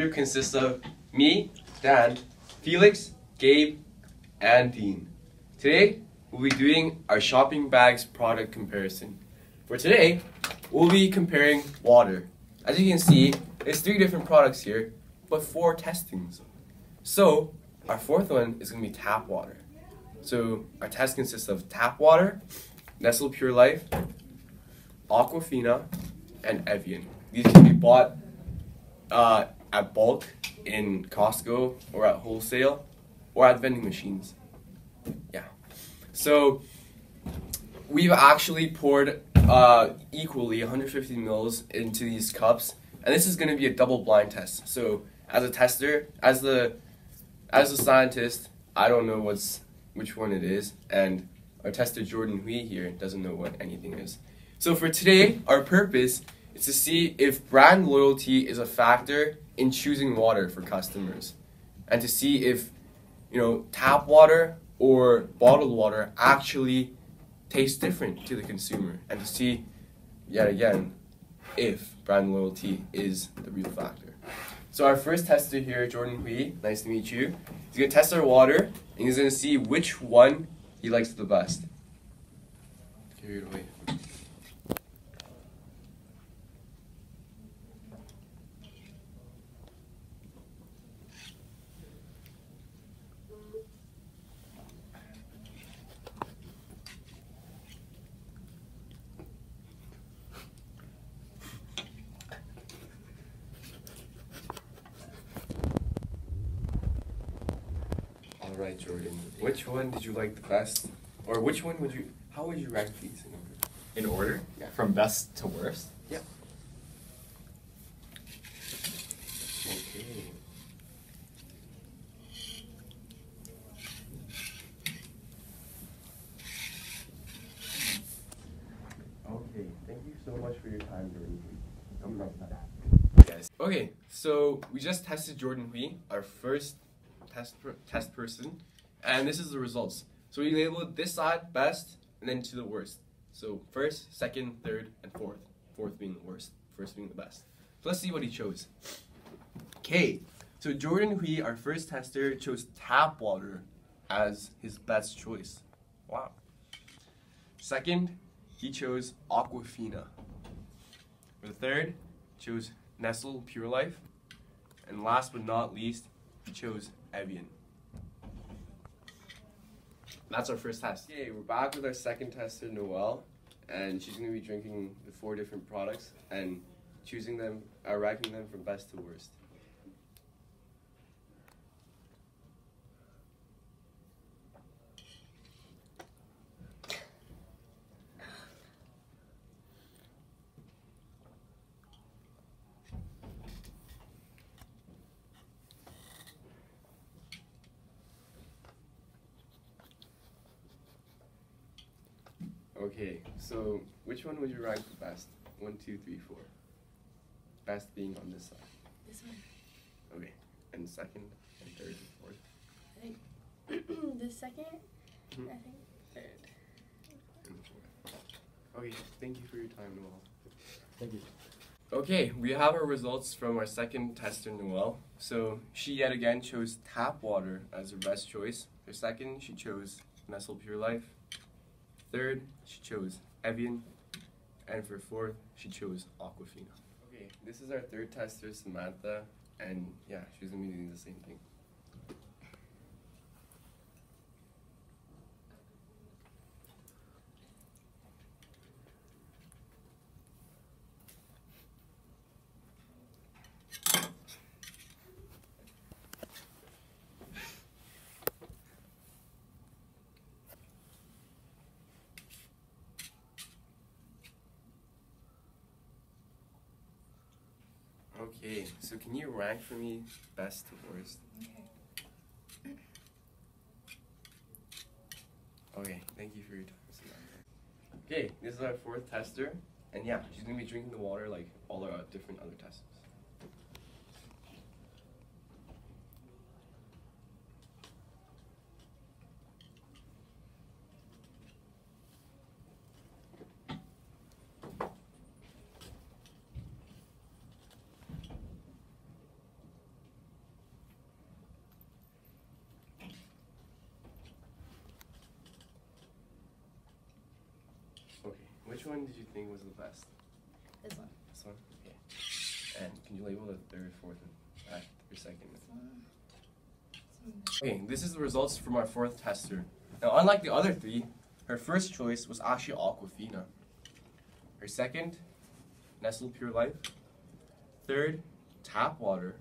group consists of me, Dan, Felix, Gabe, and Dean. Today, we'll be doing our shopping bags product comparison. For today, we'll be comparing water. As you can see, it's three different products here, but four testings. So, our fourth one is going to be tap water. So, our test consists of tap water, Nestle Pure Life, Aquafina, and Evian. These can be bought uh, at bulk in Costco or at wholesale or at vending machines. Yeah. So we've actually poured uh, equally 150 mils into these cups, and this is going to be a double blind test. So as a tester, as the as a scientist, I don't know what's which one it is, and our tester Jordan Hui here doesn't know what anything is. So for today, our purpose is to see if brand loyalty is a factor in choosing water for customers, and to see if you know tap water or bottled water actually tastes different to the consumer, and to see yet again if brand loyalty is the real factor. So our first tester here, Jordan Hui, nice to meet you. He's gonna test our water, and he's gonna see which one he likes the best. Carry it away. All right, Jordan. Which one did you like the best, or which one would you? How would you rank these in order? In order? Yeah. From best to worst? Yep. Okay. Okay. Thank you so much for your time, Jordan. I'm not that. Guys. Okay, so we just tested Jordan Hui, our first test per- test person, and this is the results. So we labeled this side best, and then to the worst. So first, second, third, and fourth. Fourth being the worst, first being the best. So let's see what he chose. Okay, so Jordan Hui, our first tester, chose tap water as his best choice. Wow. Second, he chose Aquafina. For the third, chose Nestle Pure Life. And last but not least, he chose Evian. That's our first test. Okay, we're back with our second tester, Noelle, and she's gonna be drinking the four different products and choosing them, uh, ranking them from best to worst. Okay, so which one would you rank the best? One, two, three, four. Best being on this side. This one. Okay, and second, and third, and fourth. I think the second. Mhm. I think third. and fourth. Okay, thank you for your time, Noelle. Thank you. Okay, we have our results from our second tester, Noelle. So she yet again chose tap water as her best choice. Her second, she chose Nestle Pure Life. Third, she chose Evian. And for fourth, she chose Aquafina. Okay, this is our third tester, Samantha. And yeah, she's gonna be doing the same thing. Okay, so can you rank for me best to worst? Okay. Okay, thank you for your time, Okay, this is our fourth tester, and yeah, she's gonna be drinking the water like all our uh, different other testers. Which one did you think was the best? This one. This one? Okay. And can you label the third, fourth, and uh, or second? Okay, this is the results from our fourth tester. Now, unlike the other three, her first choice was actually Aquafina. Her second, Nestle Pure Life. Third, tap water.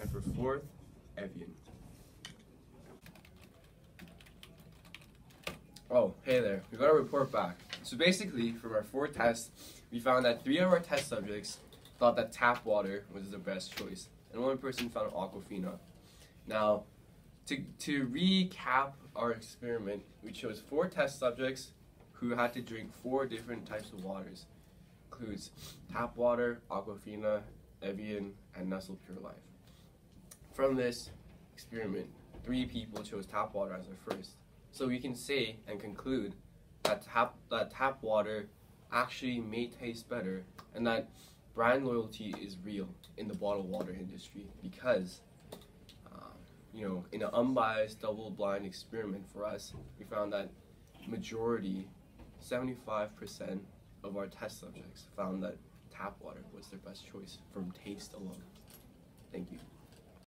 And for fourth, Evian. Oh, hey there. We got a report back. So basically, from our four tests, we found that three of our test subjects thought that tap water was the best choice, and one person found Aquafina. Now, to, to recap our experiment, we chose four test subjects who had to drink four different types of waters. Includes tap water, Aquafina, Evian, and Nestle Pure Life. From this experiment, three people chose tap water as their first. So we can say and conclude that tap that tap water actually may taste better and that brand loyalty is real in the bottled water industry because um, you know in an unbiased double blind experiment for us we found that majority 75% of our test subjects found that tap water was their best choice from taste alone. Thank you